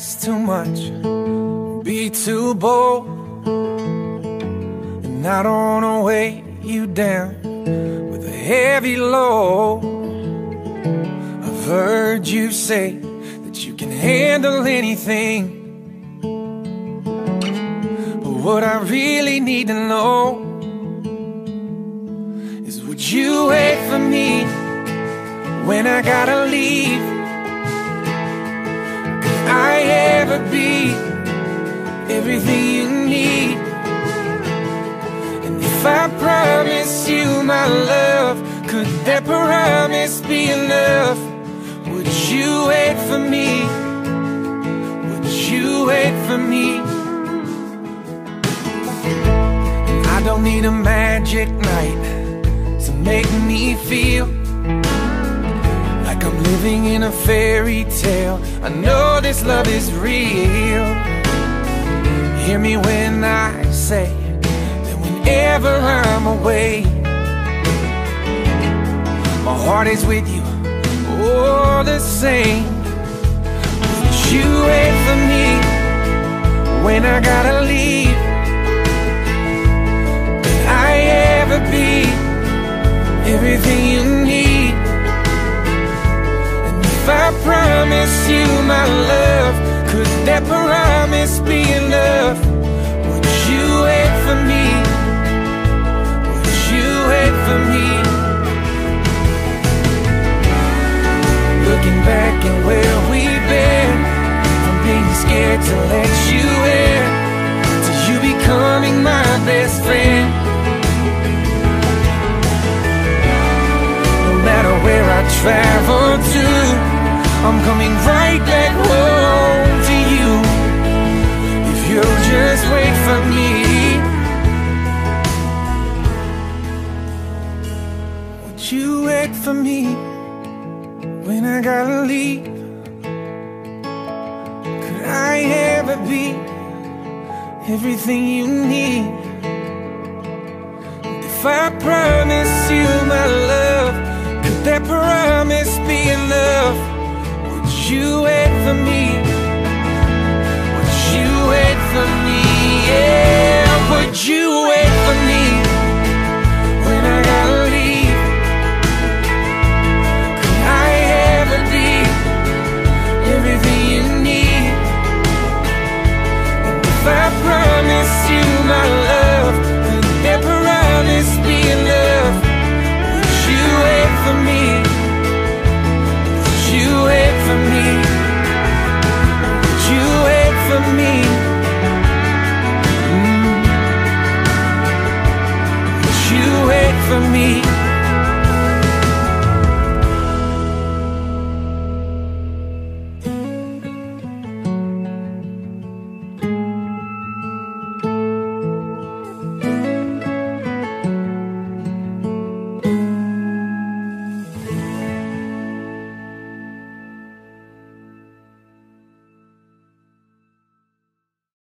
ask too much, be too bold. And I don't wanna weigh you down with a heavy load. I've heard you say that you can handle anything. But what I really need to know is would you wait for me when I gotta leave? Everything you need? And if I promise you my love, could that promise be enough? Would you wait for me? Would you wait for me? I don't need a magic night to make me feel like I'm living in a fairy tale. I know this love is real. Hear me when I say that whenever I'm away, my heart is with you, all the same. Would you wait for me when I gotta leave? I ever be everything you need? And if I promise you my love, could that promise scared to let you in, to you becoming my best friend. No matter where I travel to, I'm coming right back home to you. If you'll just wait for me. Would you wait for me when I gotta leave? Ever be everything you need? If I promise you my love, could that promise be enough? Would you wait for me? Would you wait for me? Yeah, would you wait me?